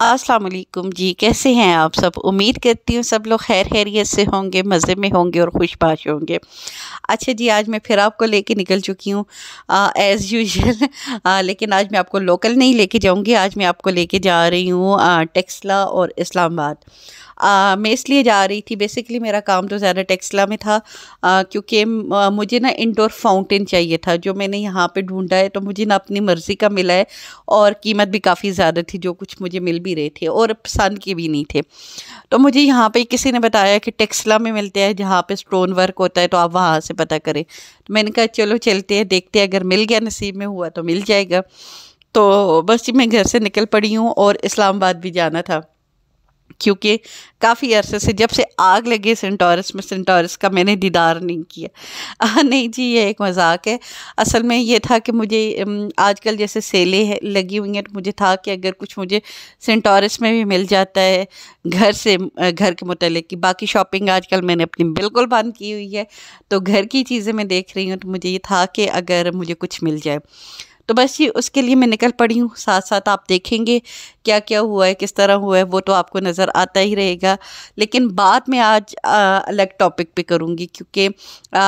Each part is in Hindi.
अस्सलाम वालेकुम जी, कैसे हैं आप सब? उम्मीद करती हूँ सब लोग खैर खैरियत से होंगे, मज़े में होंगे और खुशबाश होंगे। अच्छा जी, आज मैं फिर आपको लेके निकल चुकी हूँ एज़ यूजल लेकिन आज मैं आपको लोकल नहीं लेके जाऊँगी, आज मैं आपको लेके जा रही हूँ टेक्सला और इस्लामाबाद। आ, मैं इसलिए जा रही थी बेसिकली मेरा काम तो ज़्यादा टेक्सला में था क्योंकि मुझे ना इंडोर फाउंटेन चाहिए था जो मैंने यहाँ पे ढूंढा है तो मुझे ना अपनी मर्ज़ी का मिला है और कीमत भी काफ़ी ज़्यादा थी जो कुछ मुझे मिल भी रहे थे और पसंद के भी नहीं थे। तो मुझे यहाँ पर किसी ने बताया कि टेक्सला में मिलते हैं जहाँ पर स्टोन वर्क होता है तो आप वहाँ से पता करें। तो मैंने कहा चलो चलते हैं देखते हैं अगर मिल गया नसीब में हुआ तो मिल जाएगा। तो बस जी मैं घर से निकल पड़ी हूँ और इस्लामाबाद भी जाना था। क्योंकि काफ़ी अरसे से जब से आग लगी सेंटोरस में, सेंटोरस का मैंने दीदार नहीं किया। नहीं जी, ये एक मज़ाक है। असल में ये था कि मुझे आजकल जैसे सेलें लगी हुई हैं तो मुझे था कि अगर कुछ मुझे सेंटोरस में भी मिल जाता है, घर से घर के मतलब की। बाकी शॉपिंग आजकल मैंने अपनी बिल्कुल बंद की हुई है तो घर की चीज़ें मैं देख रही हूँ तो मुझे ये था कि अगर मुझे कुछ मिल जाए। तो बस ये उसके लिए मैं निकल पड़ी हूँ। साथ साथ आप देखेंगे क्या क्या हुआ है किस तरह हुआ है वो तो आपको नज़र आता ही रहेगा। लेकिन बात मैं आज आ, अलग टॉपिक पे करूँगी क्योंकि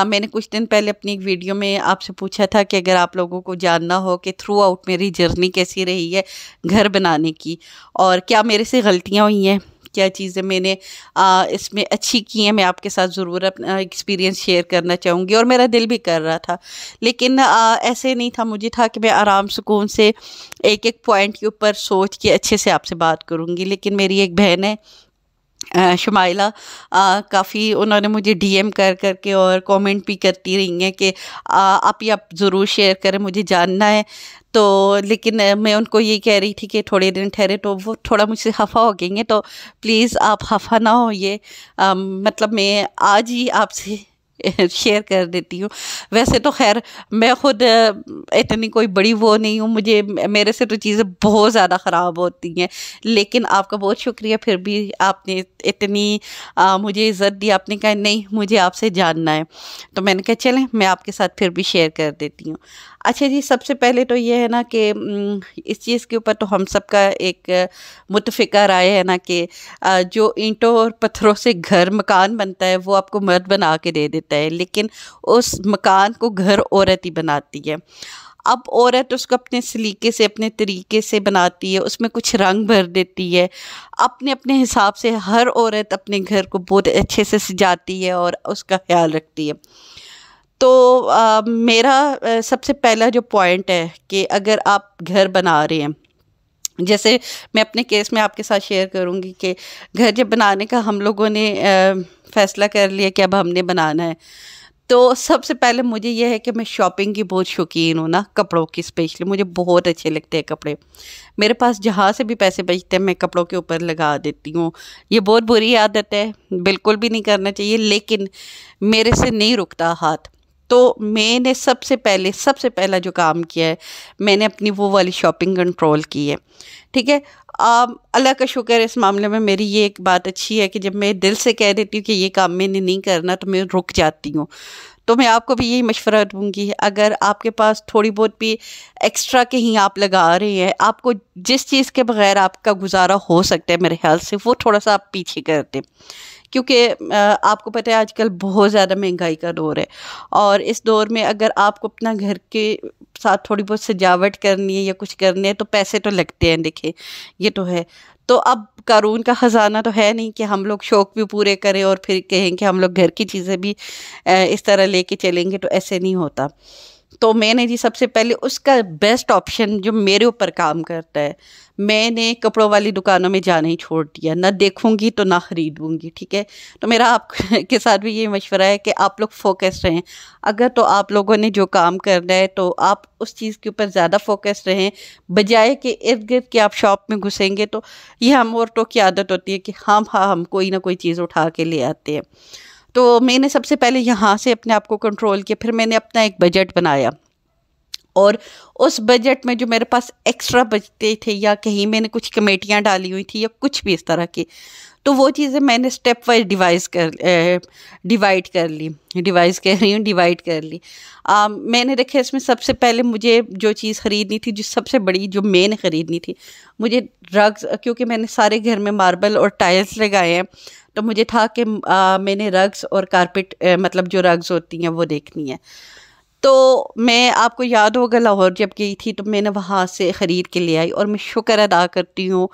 मैंने कुछ दिन पहले अपनी एक वीडियो में आपसे पूछा था कि अगर आप लोगों को जानना हो कि थ्रू आउट मेरी जर्नी कैसी रही है घर बनाने की और क्या मेरे से गलतियाँ हुई हैं। क्या चीज़ें मैंने इसमें अच्छी की हैं मैं आपके साथ ज़रूर अपना एक्सपीरियंस शेयर करना चाहूँगी और मेरा दिल भी कर रहा था। लेकिन आ, ऐसे नहीं था मुझे था कि मैं आराम सुकून से एक एक पॉइंट के ऊपर सोच के अच्छे से आपसे बात करूँगी। लेकिन मेरी एक बहन है शुमाइला काफ़ी उन्होंने मुझे डीएम कर कर के और कमेंट भी करती रही हैं कि आप ही आप ज़रूर शेयर करें, मुझे जानना है। तो लेकिन मैं उनको ये कह रही थी कि थोड़े दिन ठहरे तो वो थोड़ा मुझसे खफा हो गई तो प्लीज़ आप खफा ना होइए। मतलब मैं आज ही आपसे शेयर कर देती हूँ। वैसे तो खैर मैं ख़ुद इतनी कोई बड़ी वो नहीं हूँ। मुझे मेरे से तो चीज़ें बहुत ज़्यादा ख़राब होती हैं। लेकिन आपका बहुत शुक्रिया फिर भी आपने इतनी आ, मुझे इज़्ज़त दी। आपने कहा नहीं मुझे आपसे जानना है। तो मैंने कहा चलें मैं आपके साथ फिर भी शेयर कर देती हूँ। अच्छा जी, सबसे पहले तो ये है ना कि इस चीज़ के ऊपर तो हम सब का एक मुतफ़ा राय है ना कि जो ईंटों और पत्थरों से घर मकान बनता है, वो आपको मर्द बना के दे देता है, लेकिन उस मकान को घर औरत ही बनाती है। अब औरत उसको अपने सलीके से, अपने तरीके से बनाती है, उसमें कुछ रंग भर देती है, अपने अपने हिसाब से हर औरत अपने घर को बहुत अच्छे से सजाती है और उसका ख्याल रखती है। तो आ, मेरा सबसे पहला जो पॉइंट है कि अगर आप घर बना रहे हैं जैसे मैं अपने केस में आपके साथ शेयर करूँगी कि घर जब बनाने का हम लोगों ने आ, फ़ैसला कर लिया कि अब हमने बनाना है तो सबसे पहले मुझे यह है कि मैं शॉपिंग की बहुत शौकीन हूँ ना कपड़ों की स्पेशली मुझे बहुत अच्छे लगते हैं कपड़े। मेरे पास जहाँ से भी पैसे बचते हैं मैं कपड़ों के ऊपर लगा देती हूँ। ये बहुत बुरी आदत है बिल्कुल भी नहीं करना चाहिए लेकिन मेरे से नहीं रुकता हाथ। तो मैंने सबसे पहले, सबसे पहला जो काम किया है, मैंने अपनी वो वाली शॉपिंग कंट्रोल की है। ठीक है? अल्लाह का शुक्र है, इस मामले में मेरी ये एक बात अच्छी है कि जब मैं दिल से कह देती हूँ कि ये काम मैंने नहीं करना तो मैं रुक जाती हूँ। तो मैं आपको भी यही मशवरा दूँगी, अगर आपके पास थोड़ी बहुत भी एक्स्ट्रा कहीं आप लगा रहे हैं, आपको जिस चीज़ के बगैर आपका गुजारा हो सकता है, मेरे ख्याल से वो थोड़ा सा आप पीछे कर दें। क्योंकि आपको पता है आजकल बहुत ज़्यादा महँगाई का दौर है। और इस दौर में अगर आपको अपना घर के साथ थोड़ी बहुत सजावट करनी है या कुछ करनी है तो पैसे तो लगते हैं देखें ये तो है। तो अब कानून का ख़जाना तो है नहीं कि हम लोग शौक़ भी पूरे करें और फिर कहें कि हम लोग घर की चीज़ें भी इस तरह लेके चलेंगे तो ऐसे नहीं होता। तो मैंने जी सबसे पहले उसका बेस्ट ऑप्शन जो मेरे ऊपर काम करता है, मैंने कपड़ों वाली दुकानों में जाना ही छोड़ दिया। ना देखूँगी तो ना ख़रीदूँगी, ठीक है? तो मेरा आप के साथ भी ये मशवरा है कि आप लोग फोकस रहें। अगर तो आप लोगों ने जो काम करना है तो आप उस चीज़ के ऊपर ज़्यादा फोकस रहें। बजाय कि इर्द गिर्द के आप शॉप में घुसेंगे तो ये हम औरतों की आदत होती है कि हम हाँ हम कोई ना कोई चीज़ उठा के ले आते हैं। तो मैंने सबसे पहले यहाँ से अपने आप को कंट्रोल किया, फिर मैंने अपना एक बजट बनाया। और उस बजट में जो मेरे पास एक्स्ट्रा बचते थे या कहीं मैंने कुछ कमेटियाँ डाली हुई थी या कुछ भी इस तरह की तो वो चीज़ें मैंने स्टेप वाइज डिवाइस कर डिवाइड कर ली डिवाइस कह रही हूँ डिवाइड कर ली। आ, मैंने देखा इसमें सबसे पहले मुझे जो चीज़ ख़रीदनी थी जो सबसे बड़ी जो मेन ख़रीदनी थी मुझे रग्स क्योंकि मैंने सारे घर में मार्बल और टाइल्स लगाए हैं तो मुझे था कि मैंने रग्स और कारपेट मतलब जो रग्स होती हैं वो देखनी है। तो मैं आपको याद होगा लाहौर जब गई थी तो मैंने वहाँ से ख़रीद के ले आई और मैं शुक्र अदा करती हूँ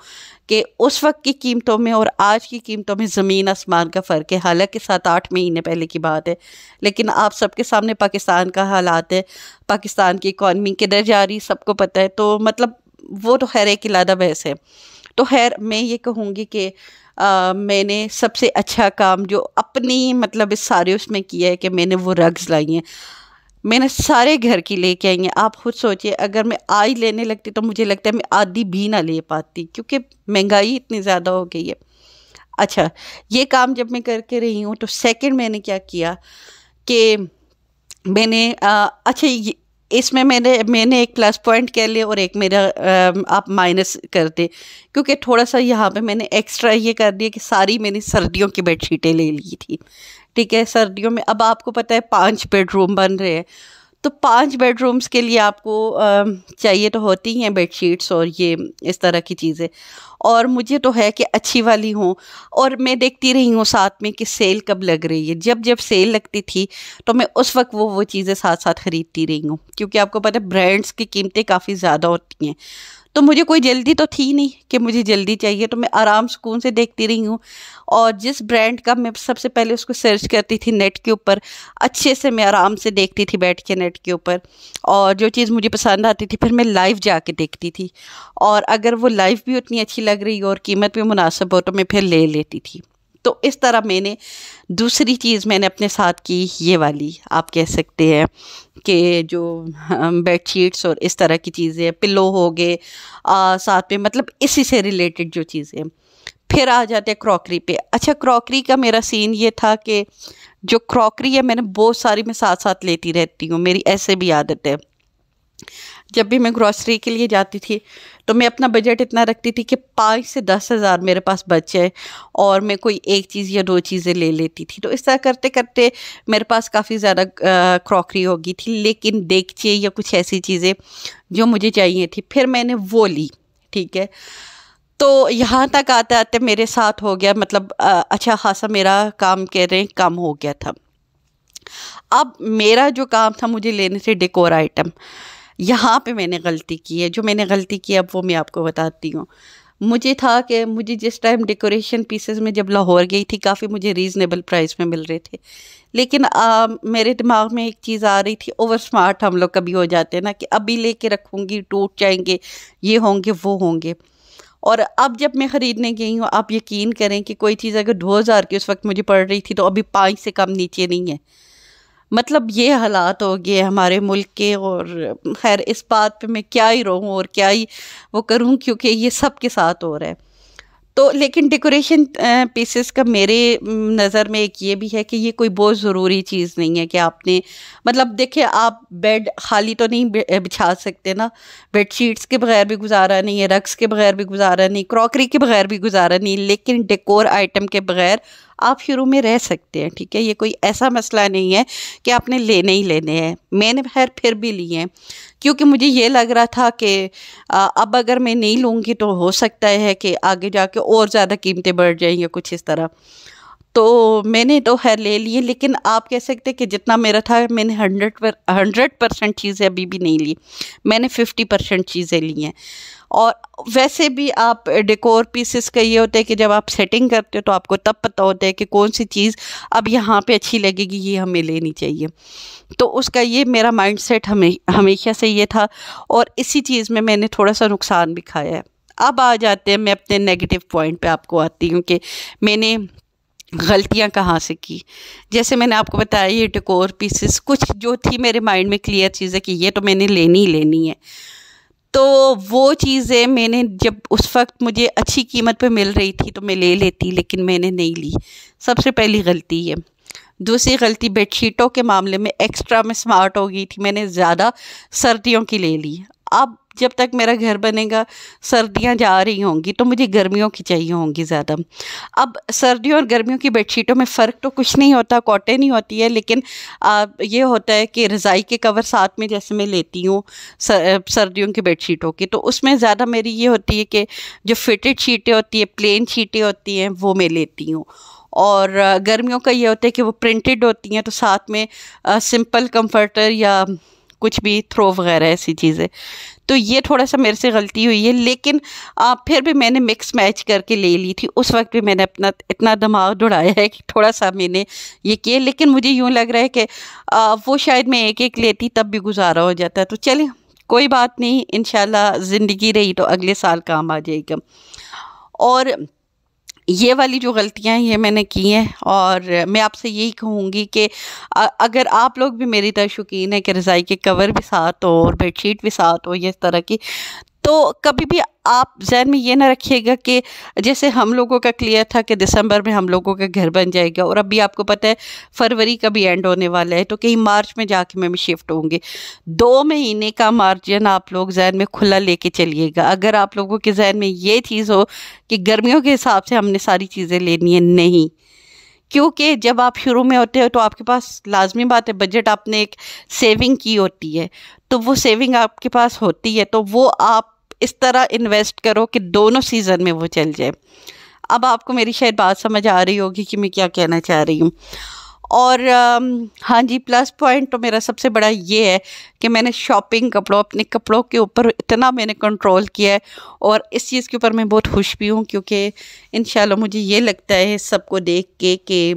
कि उस वक्त की कीमतों में और आज की कीमतों में ज़मीन आसमान का फ़र्क है। हालाँकि सात आठ महीने पहले की बात है लेकिन आप सबके सामने पाकिस्तान का हालात है पाकिस्तान की इकॉनमी किधर जा रही सबको पता है तो मतलब वो तो खैर एक इलादा बहस है। तो खैर मैं ये कहूँगी कि आ, मैंने सबसे अच्छा काम जो अपनी मतलब इस सारे उसमें किया है कि मैंने वो रग्स लाई हैं। मैंने सारे घर की लेके आई हैं। आप खुद सोचिए अगर मैं आई लेने लगती तो मुझे लगता है मैं आधी भी ना ले पाती क्योंकि महँगाई इतनी ज़्यादा हो गई है। अच्छा ये काम जब मैं करके रही हूँ तो सेकंड मैंने क्या किया कि मैंने आ, अच्छा इसमें मैंने मैंने एक प्लस पॉइंट कह लिया और एक मेरा आप माइनस कर दे क्योंकि थोड़ा सा यहाँ पे मैंने एक्स्ट्रा ये कर दिया कि सारी मैंने सर्दियों की बेडशीटें ले ली थी। ठीक है सर्दियों में, अब आपको पता है पाँच बेडरूम बन रहे हैं। तो पाँच बेडरूम्स के लिए आपको चाहिए तो होती हैं बेडशीट्स और ये, इस तरह की चीज़ें। और मुझे तो है कि अच्छी वाली हों। और मैं देखती रही हूँ साथ में कि सेल कब लग रही है। जब जब सेल लगती थी तो मैं उस वक्त वो वो चीज़ें साथ साथ ख़रीदती रही हूँ। क्योंकि आपको पता है, ब्रांड्स की कीमतें काफ़ी ज़्यादा होती हैं। तो मुझे कोई जल्दी तो थी नहीं कि मुझे जल्दी चाहिए तो मैं आराम सुकून से देखती रही हूँ। और जिस ब्रांड का मैं सबसे पहले उसको सर्च करती थी नेट के ऊपर, अच्छे से मैं आराम से देखती थी बैठ के नेट के ऊपर। और जो चीज़ मुझे पसंद आती थी, फिर मैं लाइव जाके देखती थी। और अगर वो लाइव भी उतनी अच्छी लग रही हो और कीमत भी मुनासिब हो तो मैं फिर ले लेती थी। तो इस तरह मैंने दूसरी चीज़ मैंने अपने साथ की, ये वाली, आप कह सकते हैं। कि जो बेड शीट्स और इस तरह की चीज़ें पिलो हो गए साथ में मतलब इसी से रिलेटेड जो चीज़ें। फिर आ जाते हैं क्रॉकरी पे। अच्छा क्रॉकरी का मेरा सीन ये था कि जो क्रॉकरी है, मैंने बहुत सारी, मैं साथ साथ लेती रहती हूँ। मेरी ऐसे भी आदत है। जब भी मैं ग्रॉसरी के लिए जाती थी तो मैं अपना बजट इतना रखती थी कि पाँच से दस हज़ार मेरे पास बच जाए और मैं कोई एक चीज़ या दो चीज़ें ले लेती थी। तो इस तरह करते करते मेरे पास काफ़ी ज़्यादा क्रॉकरी हो गई थी। लेकिन देखिए, या कुछ ऐसी चीज़ें जो मुझे चाहिए थी, फिर मैंने वो ली, ठीक है? तो यहाँ तक आते आते मेरे साथ हो गया मतलब अच्छा खासा मेरा काम कह रहे हैं, कम हो गया था। अब मेरा जो काम था, मुझे लेने से डेकोर आइटम यहाँ पे मैंने गलती की है। जो मैंने गलती की अब वो मैं आपको बताती हूँ। मुझे था कि मुझे जिस टाइम डेकोरेशन पीसेस में जब लाहौर गई थी काफ़ी मुझे रीज़नेबल प्राइस में मिल रहे थे। लेकिन आ, मेरे दिमाग में एक चीज़ आ रही थी ओवर स्मार्ट हम लोग कभी हो जाते हैं ना कि अभी लेके रखूँगी टूट जाएँगे ये होंगे वो होंगे। और अब जब मैं ख़रीदने गई हूँ आप यकीन करें कि कोई चीज़ अगर दो हज़ार की उस वक्त मुझे पड़ रही थी तो अभी पाँच से कम नीचे नहीं है। मतलब ये हालात हो गए हमारे मुल्क के और खैर इस बात पे मैं क्या ही रहूँ और क्या ही वो करूँ, क्योंकि ये सब के साथ हो रहा है। तो लेकिन डेकोरेशन पीसेस का मेरे नज़र में एक ये भी है कि ये कोई बहुत ज़रूरी चीज़ नहीं है कि आपने मतलब देखिए आप बेड खाली तो नहीं बिछा सकते ना। बेड शीट्स के बगैर भी गुजारा नहीं है रक्स के बगैर भी गुजारा नहीं क्रॉकरी के बगैर भी गुजारा नहीं, लेकिन डेकोर आइटम के बगैर आप शुरू में रह सकते हैं, ठीक है? ये कोई ऐसा मसला नहीं है कि आपने लेने ही लेने हैं। मैंने खैर फिर भी लिए हैं। क्योंकि मुझे ये लग रहा था कि अब अगर मैं नहीं लूँगी तो हो सकता है कि आगे जाके और ज़्यादा कीमतें बढ़ जाएँ या कुछ इस तरह। तो मैंने तो खैर ले लिए, लेकिन आप कह सकते कि जितना मेरा था, मैंने हंड्रेड पर, हंड्रेड परसेंट चीज़ें अभी भी नहीं ली। मैंने फिफ्टी परसेंट चीज़ें ली हैं। और वैसे भी आप डेकोर पीसेस का ये होता है कि जब आप सेटिंग करते हो तो आपको तब पता होता है कि कौन सी चीज़ अब यहाँ पे अच्छी लगेगी, ये हमें लेनी चाहिए। तो उसका ये मेरा माइंड सेट हमें, हमेशा से ये था और इसी चीज़ में मैंने थोड़ा सा नुकसान भी खाया है। अब आ जाते हैं, मैं अपने नेगेटिव पॉइंट पे आपको आती हूँ कि मैंने गलतियाँ कहाँ से की? जैसे मैंने आपको बताया, ये डेकोर पीसेस कुछ जो थी मेरे माइंड में क्लियर चीज़ें कि ये तो मैंने लेनी ही लेनी है। तो वो चीज़ें मैंने जब उस वक्त मुझे अच्छी कीमत पे मिल रही थी तो मैं ले लेती, लेकिन मैंने नहीं ली। सबसे पहली गलती है दूसरी गलती बेडशीटों के मामले में एक्स्ट्रा में स्मार्ट हो गई थी, मैंने ज़्यादा सर्दियों की ले ली। अब जब तक मेरा घर बनेगा सर्दियाँ जा रही होंगी तो मुझे गर्मियों की चाहिए होंगी ज़्यादा। अब सर्दियों और गर्मियों की बेडशीटों में फ़र्क तो कुछ नहीं होता कॉटन ही होती है लेकिन आ, ये होता है कि रज़ाई के कवर साथ में जैसे मैं लेती हूँ सर, सर्दियों की बेडशीटों की तो उसमें ज़्यादा मेरी ये होती है कि जो फिटेड शीटें होती है प्लेन शीटें होती हैं वो मैं लेती हूँ। और गर्मियों का ये होता है कि वो प्रिंटेड होती हैं तो साथ में सिंपल कंफर्टर या कुछ भी थ्रो वगैरह ऐसी चीज़ें। तो ये थोड़ा सा मेरे से गलती हुई है लेकिन आ, फिर भी मैंने मिक्स मैच करके ले ली थी। उस वक्त भी मैंने अपना इतना दिमाग दौड़ाया है कि थोड़ा सा मैंने ये किया लेकिन मुझे यूँ लग रहा है कि आ, वो शायद मैं एक एक लेती तब भी गुजारा हो जाता। है तो चलिए कोई बात नहीं इन ज़िंदगी रही तो अगले साल काम आ जाएगा। और ये वाली जो गलतियाँ ये मैंने की हैं और मैं आपसे यही कहूँगी कि अगर आप लोग भी मेरी तरह शौकीन है कि रज़ाई के कवर भी साथ हो और बेडशीट भी साथ हो, ये इस तरह की तो कभी भी आप जहन में ये ना रखिएगा कि जैसे हम लोगों का क्लियर था कि दिसंबर में हम लोगों का घर बन जाएगा और अभी आपको पता है फरवरी का भी एंड होने वाला है तो कहीं मार्च में जाके मैं शिफ्ट होंगे। दो महीने का मार्जिन आप लोग जहन में खुला लेके चलिएगा। अगर आप लोगों के जहन में ये चीज़ हो कि गर्मियों के हिसाब से हमने सारी चीज़ें लेनी है, नहीं। क्योंकि जब आप शुरू में होते हो तो आपके पास लाजमी बात है बजट आपने एक सेविंग की होती है तो वो सेविंग आपके पास होती है तो वो आप इस तरह इन्वेस्ट करो कि दोनों सीज़न में वो चल जाए। अब आपको मेरी शायद बात समझ आ रही होगी कि मैं क्या कहना चाह रही हूँ। और हाँ जी प्लस पॉइंट तो मेरा सबसे बड़ा ये है कि मैंने शॉपिंग कपड़ों, अपने कपड़ों के ऊपर इतना मैंने कंट्रोल किया है और इस चीज़ के ऊपर मैं बहुत खुश भी हूँ क्योंकि इन मुझे ये लगता है सबको देख के कि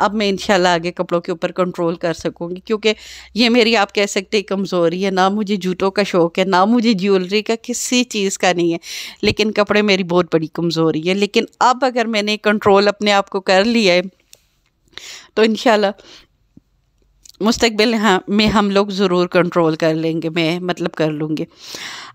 अब मैं इंशाल्लाह आगे कपड़ों के ऊपर कंट्रोल कर सकूँगी, क्योंकि ये मेरी, आप कह सकते हैं, कमज़ोरी है। ना मुझे जूतों का शौक़ है, ना मुझे ज्वेलरी का किसी चीज़ का नहीं है, लेकिन कपड़े मेरी बहुत बड़ी कमज़ोरी है। लेकिन अब अगर मैंने कंट्रोल अपने आप को कर लिया है तो इन मुस्तबिल हाँ में हम लोग ज़रूर कंट्रोल कर लेंगे, मैं मतलब कर लूँगी।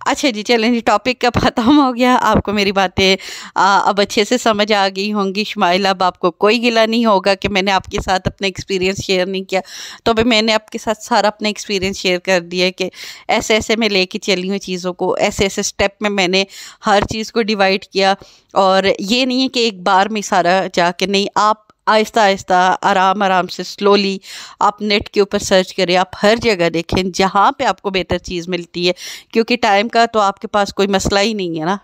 अच्छा जी, चलें जी टॉपिक का ख़त्म हो गया। आपको मेरी बातें अब अच्छे से समझ आ गई होंगी। शुमाइल अब आपको कोई गिला नहीं होगा कि मैंने आपके साथ अपना एक्सपीरियंस शेयर नहीं किया। तो अभी मैंने आपके साथ सारा अपना एक्सपीरियंस शेयर कर दिया कि ऐसे ऐसे मैं लेके चली हूँ चीज़ों को। ऐसे ऐसे स्टेप में मैंने हर चीज़ को डिवाइड किया। और ये नहीं है कि एक बार में सारा जाके, नहीं, आप आहिस्ता आहिस्ता, आराम आराम से स्लोली आप नेट के ऊपर सर्च करें आप हर जगह देखें, जहाँ पे आपको बेहतर चीज़ मिलती है। क्योंकि टाइम का तो आपके पास कोई मसला ही नहीं है ना।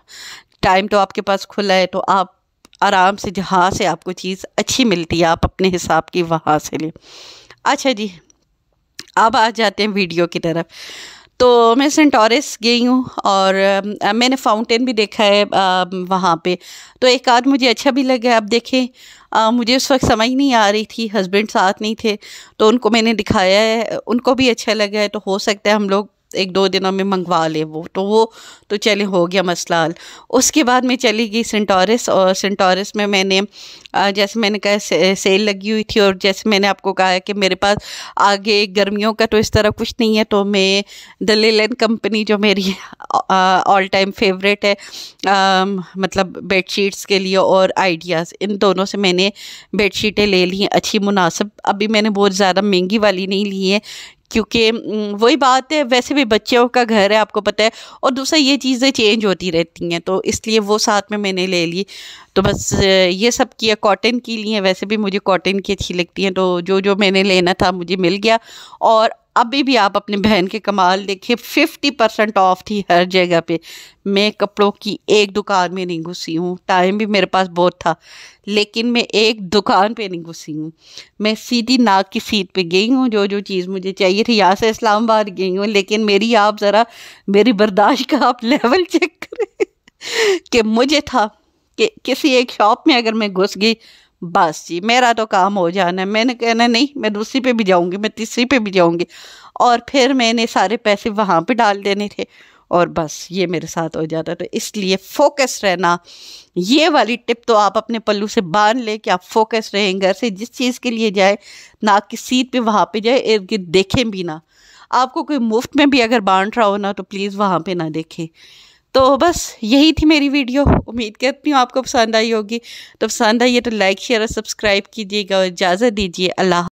टाइम तो आपके पास खुला है तो आप आराम से, जहाँ से आपको चीज़ अच्छी मिलती है, आप अपने हिसाब की वहाँ से लें। अच्छा जी, अब आ जाते हैं वीडियो की तरफ़। तो मैं सेंटोरिस गई हूँ और आ, मैंने फाउंटेन भी देखा है वहाँ पे। तो एक आध मुझे अच्छा भी लगा अब देखें। आ, मुझे उस वक्त समझ नहीं आ रही थी हस्बैंड साथ नहीं थे तो उनको मैंने दिखाया है उनको भी अच्छा लगा है तो हो सकता है हम लोग एक दो दिनों में मंगवा ले वो। तो वो तो चले हो गया मसला हल उसके बाद मैं चली गई सेंटोरस और सेंटोरस में मैंने जैसे मैंने कहा सेल लगी हुई थी और जैसे मैंने आपको कहा कि मेरे पास आगे गर्मियों का तो इस तरह कुछ नहीं है तो मैं द लेलन कंपनी जो मेरी ऑल टाइम फेवरेट है आ, मतलब बेडशीट्स के लिए और आइडियाज़ इन दोनों से मैंने बेडशीटें ले ली अच्छी मुनासिब। अभी मैंने बहुत ज़्यादा महँगी वाली नहीं ली है क्योंकि वही बात है, वैसे भी बच्चों का घर है, आपको पता है, और दूसरा ये चीज़ें चेंज होती रहती हैं तो इसलिए वो साथ में मैंने ले ली। तो बस, ये सब किया कॉटन की लिए वैसे भी मुझे कॉटन की अच्छी लगती हैं तो जो जो मैंने लेना था मुझे मिल गया, और अभी भी आप अपने बहन के कमाल देखिए फिफ्टी परसेंट ऑफ़ थी हर जगह पे। मैं कपड़ों की एक दुकान में नहीं घुसी हूँ टाइम भी मेरे पास बहुत था, लेकिन मैं एक दुकान पे नहीं घुसी हूँ। मैं सीधी नाक की सीट पे गई हूँ जो जो चीज़ मुझे चाहिए थी, यहाँ से इस्लामाबाद गई हूँ, लेकिन मेरी आप ज़रा, मेरी बर्दाश्त का आप लेवल चेक करें कि मुझे था कि किसी एक शॉप में अगर मैं घुस गई बस जी, मेरा तो काम हो जाना है। मैंने कहना नहीं मैं दूसरी पे भी जाऊँगी, मैं तीसरी पे भी जाऊँगी। और फिर मैंने सारे पैसे वहाँ पे डाल देने थे और बस ये मेरे साथ हो जाता तो इसलिए फोकस रहना, ये वाली टिप तो आप अपने पल्लू से बाँध ले कि आप फोकस रहें, घर से जिस चीज़ के लिए जाए, ना कि सीट पे वहाँ पे जाए, इर्द गिर्द देखें भी ना। आपको कोई मुफ़्त में भी अगर बांट रहा हो ना तो प्लीज़ वहाँ पे ना देखें। तो बस यही थी मेरी वीडियो। उम्मीद करती हूँ आपको पसंद आई होगी। तो पसंद आई है तो लाइक शेयर और सब्सक्राइब कीजिएगा और इजाज़त दीजिए। अल्लाह